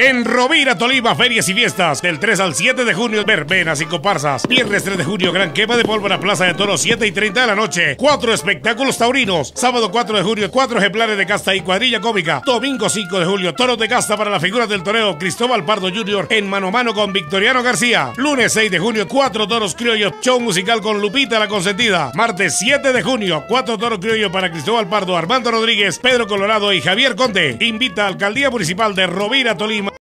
En Rovira, Tolima, ferias y fiestas. Del 3 al 7 de junio, verbenas y comparsas. Viernes 3 de junio, gran quema de pólvora, Plaza de Toros, 7 y 30 de la noche. Cuatro espectáculos taurinos. Sábado 4 de junio, cuatro ejemplares de casta y cuadrilla cómica. Domingo 5 de julio, toros de casta para la figura del toreo Cristóbal Pardo Jr. en mano a mano con Victoriano García. Lunes 6 de junio, cuatro toros criollos. Show musical con Lupita la consentida. Martes 7 de junio, cuatro toros criollos para Cristóbal Pardo, Armando Rodríguez, Pedro Colorado y Javier Conde. Invita a Alcaldía Municipal de Rovira, Tolima